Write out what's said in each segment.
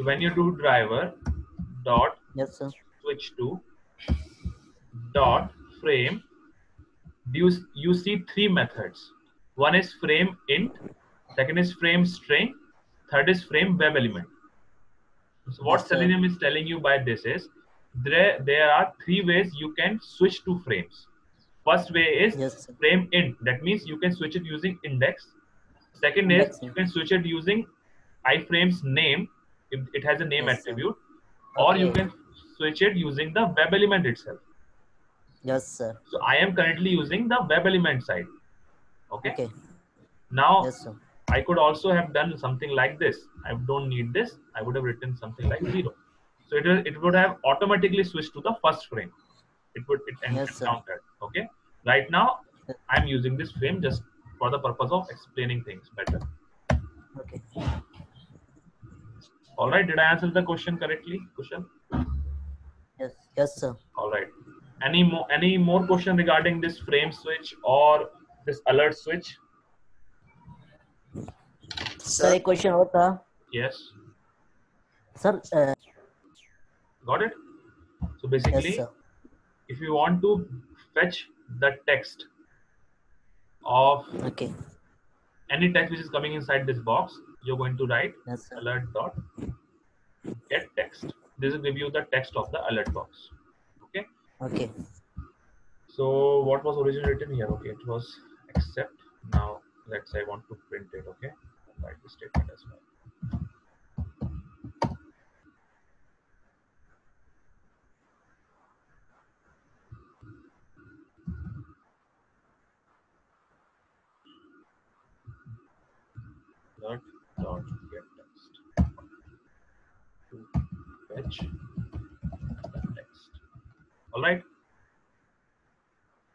So when you do driver dot Yes, sir. switch to dot frame, you, you see three methods. One is frame int, second is frame string, third is frame web element. So what Yes. Selenium is telling you by this is there there are three ways you can switch to frames. First way is Yes, frame int. That means you can switch it using index. Second is Index, you can switch it using iframes name if it has a name Yes, sir. attribute, or you can switch it using the web element itself. Yes, sir. So I am currently using the web element side. Okay. Okay. Now Yes, sir. I could also have done something like this. I don't need this. I would have written something like zero. So it, it would have automatically switched to the first frame. It would it Yes, sir. encountered. Okay. Right now I'm using this frame just for the purpose of explaining things better. Okay. All right. Did I answer the question correctly, Kushal? Yes. Yes, sir. All right. Any more? Any more question regarding this frame switch or this alert switch? Sir, a question over there. Yes. Sir. Uh... Got it. So basically, yes, if you want to fetch the text of okay. any text which is coming inside this box you're going to write yes, alert dot get text. This will give you the text of the alert box. Okay. Okay. So what was originally written here? Okay, it was except. Now let's say I want to print it. Okay, I'll write the statement as well. alert fetch the text. All right.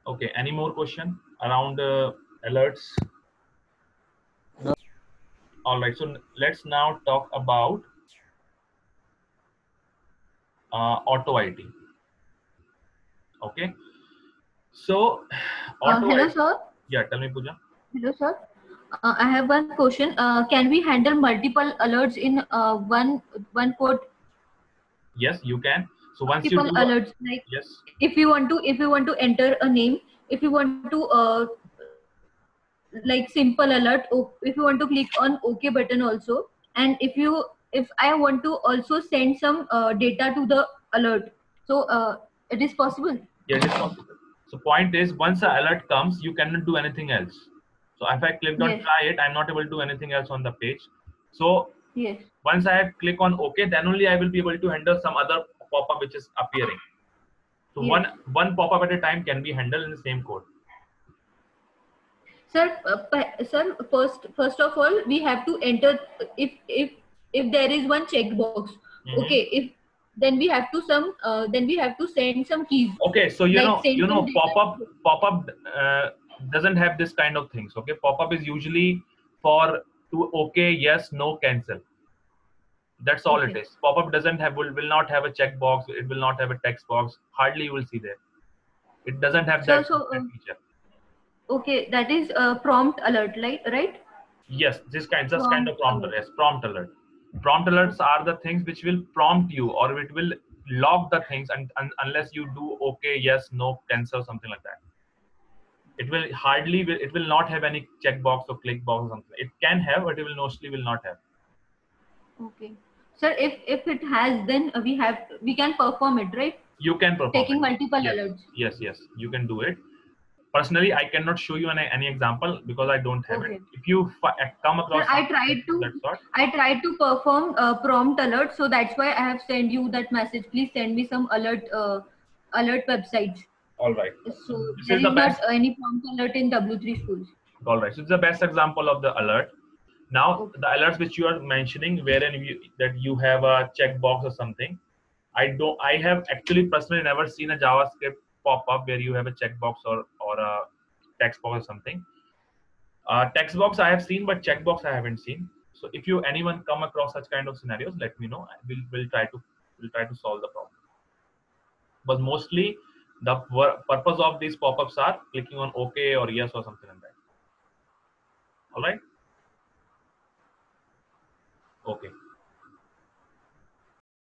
Okay. Any more question around uh, alerts? No. All right. So let's now talk about uh, AutoIt. Okay. So Uh, auto hello, IT sir. yeah. Tell me, Pooja. Hello, sir. Uh, I have one question. Uh, can we handle multiple alerts in uh, one one port? Yes, you can. So once you do, alerts. Like yes, if you want to, if you want to enter a name, if you want to, uh, like simple alert. If you want to click on OK button also, and if you, if I want to also send some uh, data to the alert, so uh, it is possible. yes, it's possible. So point is, once the alert comes, you cannot do anything else. So if I click on Yes. try it, I'm not able to do anything else on the page. So Yes. once I click on OK, then only I will be able to handle some other pop-up which is appearing. So Yes. one one pop-up at a time can be handled in the same code. sir uh, sir first first of all we have to enter if if if there is one checkbox Mhm. okay if then we have to some uh, then we have to send some keys Okay, so you Like know you know pop-up pop-up uh, doesn't have this kind of things. Okay, pop-up is usually for to okay, yes, no, cancel. That's all it Okay. is. Pop-up doesn't have will, will not have a checkbox. It will not have a text box. Hardly you will see there. It doesn't have So- that, so, that um, feature. okay that is uh, prompt alert like right Yes, this kind just kind of prompt prompt alert. yes, prompt alert. Prompt alerts are the things which will prompt you or it will log the things and, and unless you do okay, yes, no, cancel, something like that. It will hardly will it will not have any checkbox or click box or something. It can have, but it will mostly will not have. okay sir if if it has then uh, we have we can perform it right You can perform taking it. multiple yes. alerts Yes, yes, you can do it. Personally, I cannot show you any, any example because I don't have Okay. it. If you fi- come across I tried to- that sort, I tried to perform uh, prompt alert, so that's why I have sent you that message. Please send me some alert uh, alert websites. All right. So This there is is the not best. any prompt alert in W3Schools. All right. So it's the best example of the alert. Now Okay. the alerts which you are mentioning, wherein you, that you have a checkbox or something, I don't. I have actually personally never seen a JavaScript pop up where you have a checkbox or or a text box or something. Uh, text box I have seen, but checkbox I haven't seen. So if you anyone come across such kind of scenarios, let me know. We'll we'll try to we'll try to solve the problem. But mostly the purpose of these pop-ups are clicking on OK or yes or something like that. All right. Okay.